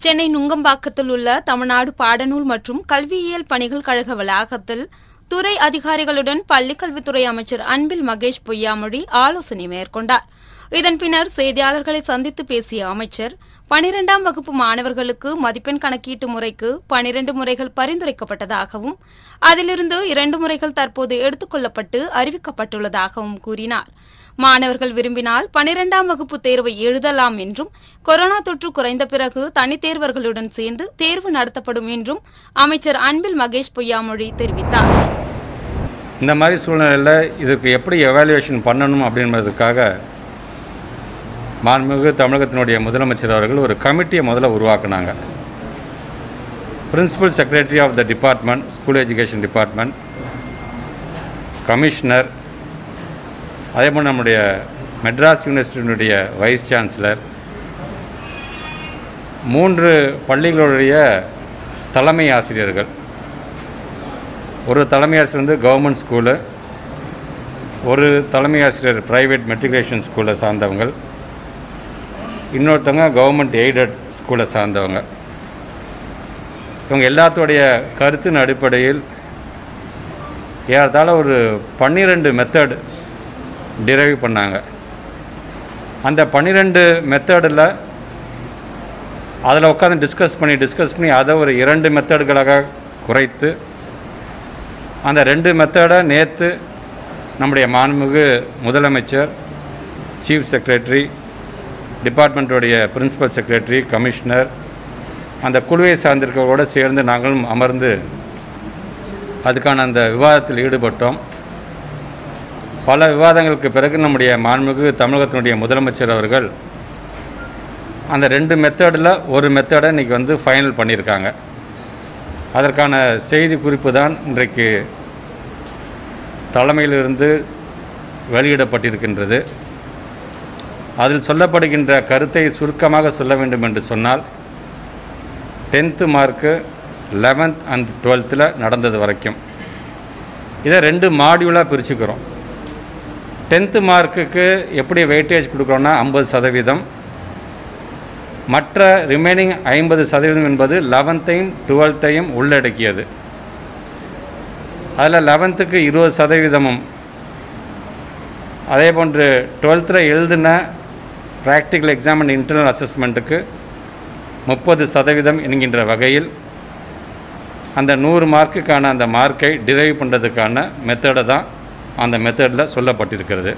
சென்னை நுங்கம்பாக்கத்தில் உள்ள தமிழ்நாடு பாடநூல் மற்றும் கல்வியியல் பணிகள் கழக வளாகத்தில் துறை அதிகாரிகளுடன் பள்ளிக்கல்வித்துறை அமைச்சர் அன்பில் மகேஷ் பொய்யாமொழி ஆலோசனை மேற்கொண்டார். இதன் பின்னர் செய்தியாளர்களை சந்தித்து பேசிய அமைச்சர் பனிரெண்டாம் வகுப்பு மாணவர்களுக்கு மதிப்பெண் கணக்கீட்டு முறைக்கு பனிரண்டு முறைகள் பரிந்துரைக்கப்பட்டதாகவும் அதிலிருந்து இரண்டு முறைகள் தற்போது எடுத்துக் கொள்ளப்பட்டு அறிவிக்கப்பட்டுள்ளதாகவும் கூறினார். மாணவர்கள் விரும்பினால் பனிரெண்டாம் வகுப்பு தேர்வை எழுதலாம் என்றும் கொரோனா தொற்று குறைந்த பிறகு தனித்தேர்வர்களுடன் சேர்ந்து தேர்வு நடத்தப்படும் என்றும் அமைச்சர் அன்பில் மகேஷ் பொய்யாமொழி தெரிவித்தார். இந்த மாதிரி சூழ்நிலையில் இதுக்கு எப்படி எவாலுவேஷன் பண்ணணும் அப்படின்றதுக்காக மாண்புமிகு தமிழகத்தினுடைய முதலமைச்சர் அவர்கள் ஒரு கமிட்டியை முதல்ல உருவாக்குனாங்க. Principal secretary of the department school education department commissioner அதே போல் நம்முடைய மெட்ராஸ் யூனிவர்சிட்டியினுடைய வைஸ் சான்சலர் மூன்று பள்ளிகளுடைய தலைமை ஆசிரியர்கள். ஒரு தலைமை ஆசிரியர் வந்து கவர்மெண்ட் ஸ்கூலு ஒரு தலைமை ஆசிரியர் ப்ரைவேட் மெட்ரிகுலேஷன் ஸ்கூலை சார்ந்தவங்கள் இன்னொருத்தவங்க கவர்மெண்ட் எய்டட் ஸ்கூலை சார்ந்தவங்க. இவங்க எல்லாத்துடைய கருத்தின் அடிப்படையில் ஏறத்தாழ ஒரு பன்னிரெண்டு மெத்தட் டிரைவ் பண்ணாங்க. அந்த பன்னிரெண்டு மெத்தடில் அதில் உட்காந்து டிஸ்கஸ் பண்ணி டிஸ்கஸ் பண்ணி அதை ஒரு இரண்டு மெத்தடுகளாக குறைத்து அந்த ரெண்டு மெத்தடை நேற்று நம்முடைய மாண்புமிகு முதலமைச்சர் சீஃப் செக்ரட்டரி டிபார்ட்மெண்ட்டுடைய பிரின்சிபல் செக்ரட்டரி கமிஷனர் அந்த குழுவை சார்ந்திருக்கிறவரோடு சேர்ந்து நாங்களும் அமர்ந்து அதுக்கான அந்த விவாதத்தில் ஈடுபட்டோம். பல விவாதங்களுக்கு பிறகு நம்முடைய மாண்புமிகு தமிழகத்தினுடைய முதலமைச்சர் அவர்கள் அந்த ரெண்டு மெத்தடில் ஒரு மெத்தடை இன்றைக்கி வந்து ஃபைனல் பண்ணியிருக்காங்க. அதற்கான செய்தி குறிப்பு தான் இன்றைக்கு தலைமையிலிருந்து வெளியிடப்பட்டிருக்கின்றது. அதில் சொல்லப்படுகின்ற கருத்தை சுருக்கமாக சொல்ல வேண்டும் என்று சொன்னால் டென்த்து மார்க்கு லெவன்த் அண்ட் டுவெல்த்தில் நடந்தது வரைக்கும். இதை ரெண்டு மாடியூலாக பிரிச்சுக்கிறோம். டென்த்து மார்க்குக்கு எப்படி வெயிட்டேஜ் கொடுக்குறோன்னா ஐம்பது சதவீதம். மற்ற ரிமைனிங் ஐம்பது சதவீதம் என்பது லெவன்த்தையும் டுவெல்த்தையும் உள்ளடக்கியது. அதில் லெவன்த்துக்கு இருபது சதவீதமும். அதே போன்று டுவெல்த்தில் எழுதின ப்ராக்டிக்கல் எக்ஸாம் அண்ட் இன்டர்னல் அசஸ்மெண்ட்டுக்கு முப்பது சதவீதம் என்கின்ற வகையில் அந்த நூறு மார்க்குக்கான அந்த மார்க்கை டிரைவ் பண்ணுறதுக்கான மெத்தடை தான் அந்த மெத்தடில் சொல்லப்பட்டிருக்கிறது.